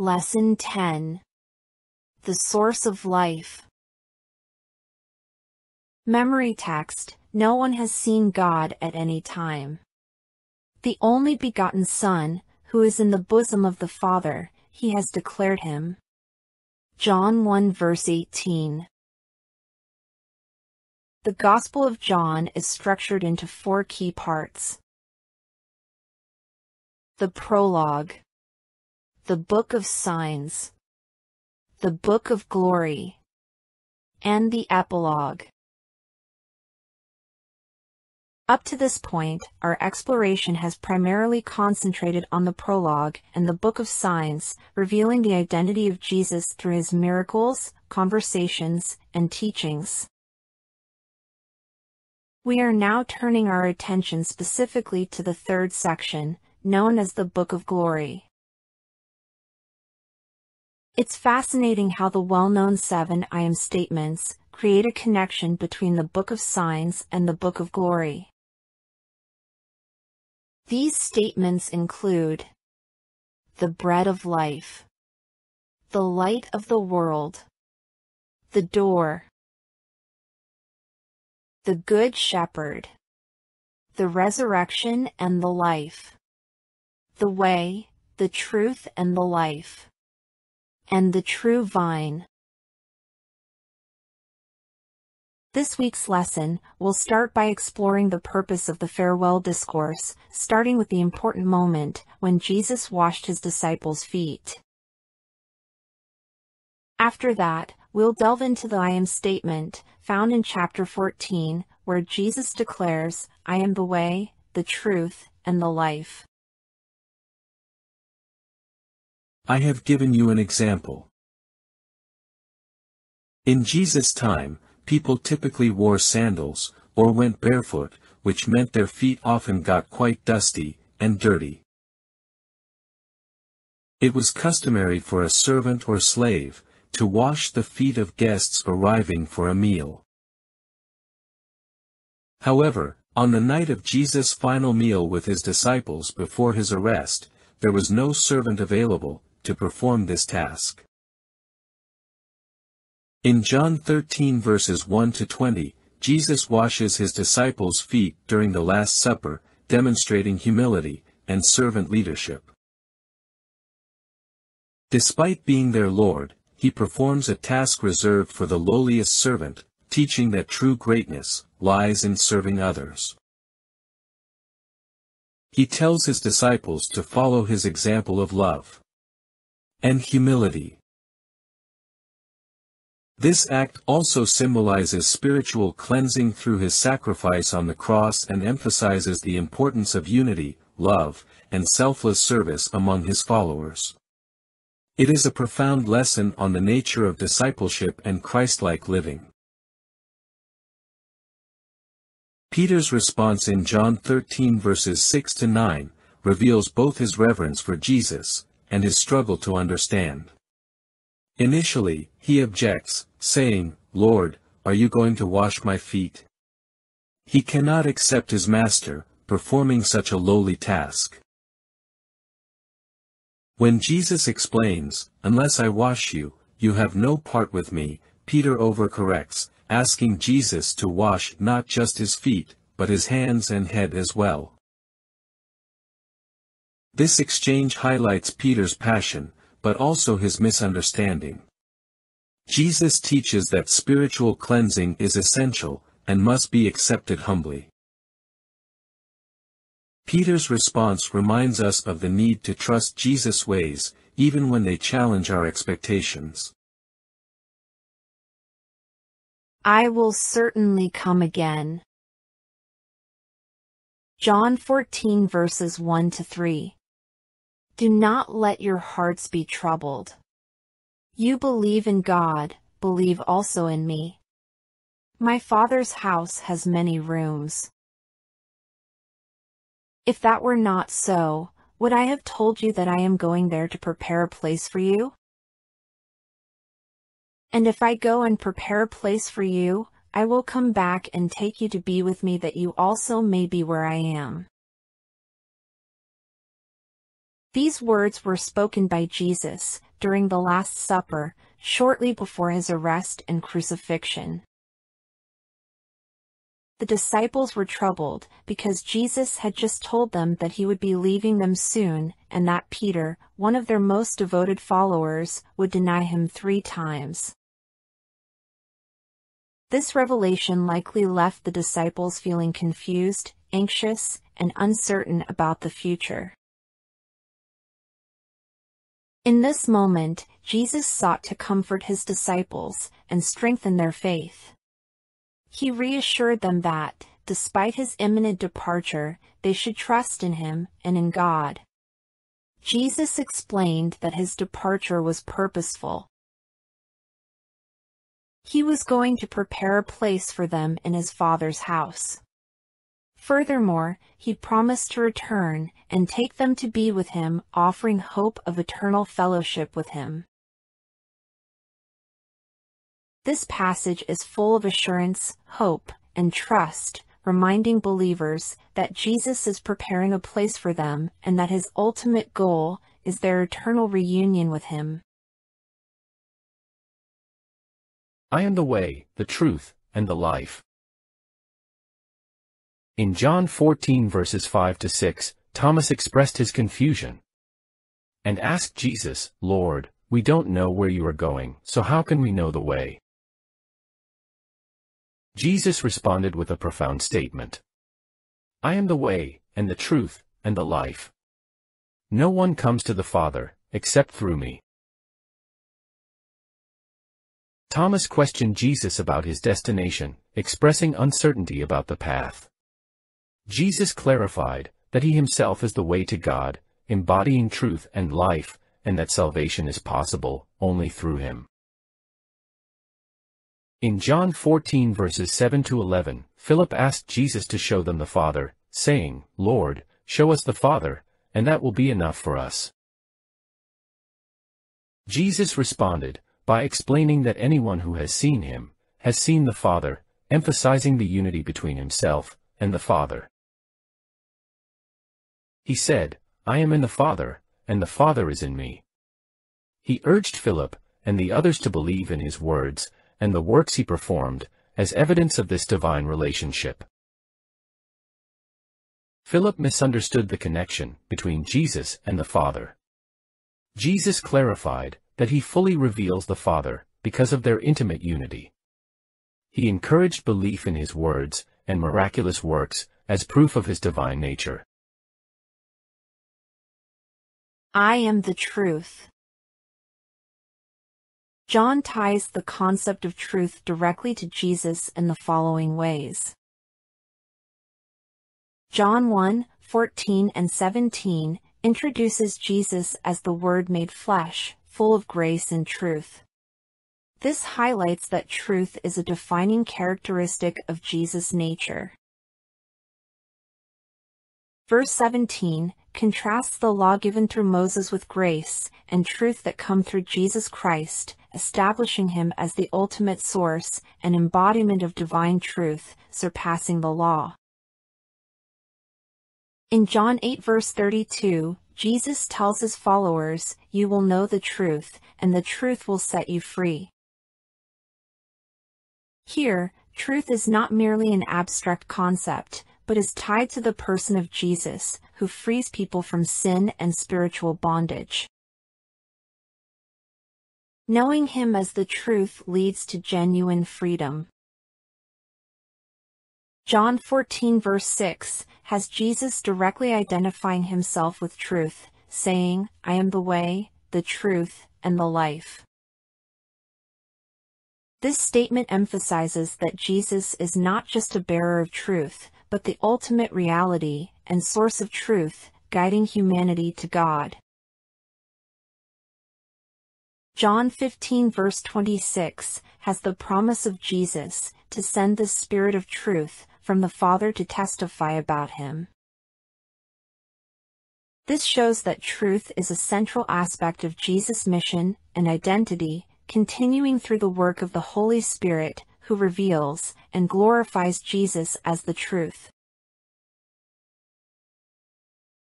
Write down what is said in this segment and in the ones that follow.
Lesson 10 The Source of Life Memory text No one has seen God at any time. The only begotten Son, who is in the bosom of the Father, he has declared him. John 1 verse 18 The Gospel of John is structured into four key parts. The Prologue the Book of Signs, the Book of Glory, and the Epilogue. Up to this point, our exploration has primarily concentrated on the prologue and the Book of Signs, revealing the identity of Jesus through his miracles, conversations, and teachings. We are now turning our attention specifically to the third section, known as the Book of Glory. It's fascinating how the well-known seven I am statements create a connection between the Book of Signs and the Book of Glory. These statements include the bread of life, the light of the world, the door, the good shepherd, the resurrection and the life, the way, the truth and the life and the true vine. This week's lesson will start by exploring the purpose of the farewell discourse, starting with the important moment when Jesus washed his disciples' feet. After that, we'll delve into the I am statement, found in chapter 14, where Jesus declares, I am the way, the truth, and the life. I have given you an example. In Jesus' time, people typically wore sandals, or went barefoot, which meant their feet often got quite dusty, and dirty. It was customary for a servant or slave, to wash the feet of guests arriving for a meal. However, on the night of Jesus' final meal with his disciples before his arrest, there was no servant available, to perform this task. In John 13 verses 1 to 20, Jesus washes his disciples' feet during the Last Supper, demonstrating humility and servant leadership. Despite being their Lord, he performs a task reserved for the lowliest servant, teaching that true greatness lies in serving others. He tells his disciples to follow his example of love and humility. This act also symbolizes spiritual cleansing through his sacrifice on the cross and emphasizes the importance of unity, love, and selfless service among his followers. It is a profound lesson on the nature of discipleship and Christ-like living. Peter's response in John 13 verses 6 to 9, reveals both his reverence for Jesus, and his struggle to understand. Initially, he objects, saying, Lord, are you going to wash my feet? He cannot accept his master, performing such a lowly task. When Jesus explains, Unless I wash you, you have no part with me, Peter overcorrects, asking Jesus to wash not just his feet, but his hands and head as well. This exchange highlights Peter's passion, but also his misunderstanding. Jesus teaches that spiritual cleansing is essential, and must be accepted humbly. Peter's response reminds us of the need to trust Jesus' ways, even when they challenge our expectations. I will certainly come again. John 14 verses 1 to 3 do not let your hearts be troubled. You believe in God, believe also in me. My Father's house has many rooms. If that were not so, would I have told you that I am going there to prepare a place for you? And if I go and prepare a place for you, I will come back and take you to be with me that you also may be where I am. These words were spoken by Jesus, during the Last Supper, shortly before his arrest and crucifixion. The disciples were troubled because Jesus had just told them that he would be leaving them soon and that Peter, one of their most devoted followers, would deny him three times. This revelation likely left the disciples feeling confused, anxious, and uncertain about the future. In this moment, Jesus sought to comfort his disciples and strengthen their faith. He reassured them that, despite his imminent departure, they should trust in him and in God. Jesus explained that his departure was purposeful. He was going to prepare a place for them in his Father's house. Furthermore, he promised to return and take them to be with him, offering hope of eternal fellowship with him. This passage is full of assurance, hope, and trust, reminding believers that Jesus is preparing a place for them and that his ultimate goal is their eternal reunion with him. I am the way, the truth, and the life. In John 14 verses 5 to 6, Thomas expressed his confusion and asked Jesus, Lord, we don't know where you are going, so how can we know the way? Jesus responded with a profound statement. I am the way, and the truth, and the life. No one comes to the Father, except through me. Thomas questioned Jesus about his destination, expressing uncertainty about the path. Jesus clarified that he himself is the way to God, embodying truth and life, and that salvation is possible only through him. In John 14 verses 7 to 11, Philip asked Jesus to show them the Father, saying, Lord, show us the Father, and that will be enough for us. Jesus responded, by explaining that anyone who has seen him, has seen the Father, emphasizing the unity between himself and the Father. He said, I am in the Father, and the Father is in me. He urged Philip and the others to believe in his words, and the works he performed, as evidence of this divine relationship. Philip misunderstood the connection between Jesus and the Father. Jesus clarified that he fully reveals the Father because of their intimate unity. He encouraged belief in his words and miraculous works as proof of his divine nature. I am the truth. John ties the concept of truth directly to Jesus in the following ways. John 1, 14 and 17 introduces Jesus as the Word made flesh, full of grace and truth. This highlights that truth is a defining characteristic of Jesus' nature. Verse 17 contrasts the law given through Moses with grace and truth that come through Jesus Christ, establishing him as the ultimate source and embodiment of divine truth, surpassing the law. In John 8 verse 32, Jesus tells his followers, You will know the truth, and the truth will set you free. Here, truth is not merely an abstract concept, but is tied to the person of Jesus, who frees people from sin and spiritual bondage. Knowing him as the truth leads to genuine freedom. John 14 verse 6 has Jesus directly identifying himself with truth, saying, I am the way, the truth, and the life. This statement emphasizes that Jesus is not just a bearer of truth, but the ultimate reality and source of truth, guiding humanity to God. John 15 verse 26 has the promise of Jesus to send the Spirit of truth from the Father to testify about him. This shows that truth is a central aspect of Jesus' mission and identity, continuing through the work of the Holy Spirit, who reveals and glorifies Jesus as the truth.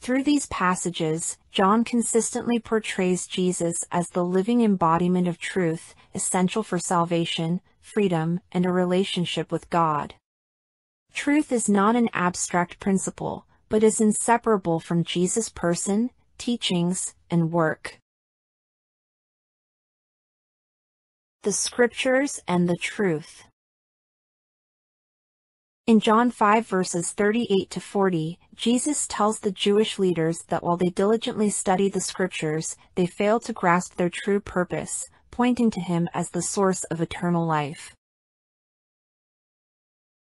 Through these passages, John consistently portrays Jesus as the living embodiment of truth, essential for salvation, freedom, and a relationship with God. Truth is not an abstract principle, but is inseparable from Jesus' person, teachings, and work. The Scriptures and the Truth in John 5 verses 38 to 40, Jesus tells the Jewish leaders that while they diligently study the scriptures, they fail to grasp their true purpose, pointing to him as the source of eternal life.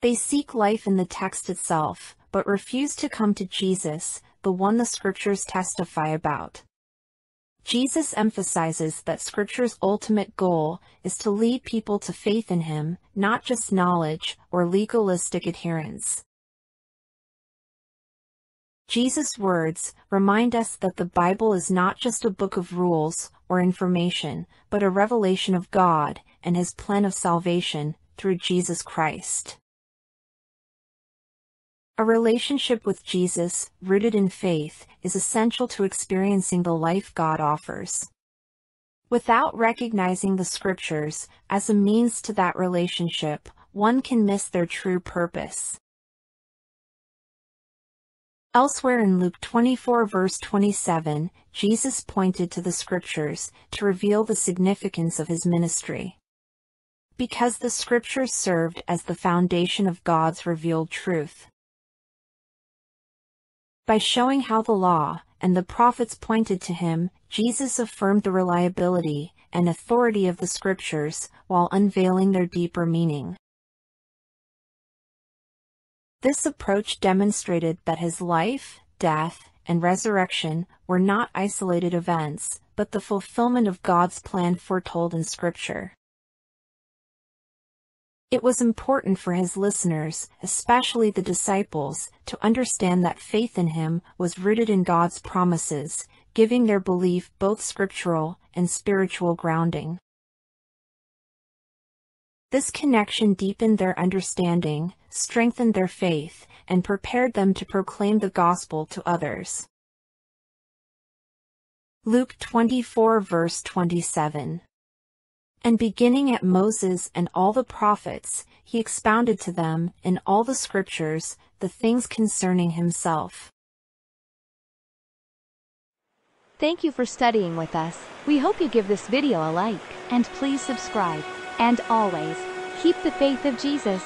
They seek life in the text itself, but refuse to come to Jesus, the one the scriptures testify about. Jesus emphasizes that Scripture's ultimate goal is to lead people to faith in Him, not just knowledge or legalistic adherence. Jesus' words remind us that the Bible is not just a book of rules or information, but a revelation of God and His plan of salvation through Jesus Christ. A relationship with Jesus, rooted in faith, is essential to experiencing the life God offers. Without recognizing the scriptures as a means to that relationship, one can miss their true purpose. Elsewhere in Luke 24 verse 27, Jesus pointed to the scriptures to reveal the significance of his ministry. Because the scriptures served as the foundation of God's revealed truth. By showing how the law and the prophets pointed to him, Jesus affirmed the reliability and authority of the scriptures while unveiling their deeper meaning. This approach demonstrated that his life, death, and resurrection were not isolated events, but the fulfillment of God's plan foretold in Scripture. It was important for his listeners, especially the disciples, to understand that faith in him was rooted in God's promises, giving their belief both scriptural and spiritual grounding. This connection deepened their understanding, strengthened their faith, and prepared them to proclaim the gospel to others. Luke 24 verse 27 and beginning at Moses and all the prophets, he expounded to them, in all the scriptures, the things concerning himself. Thank you for studying with us. We hope you give this video a like, and please subscribe. And always, keep the faith of Jesus.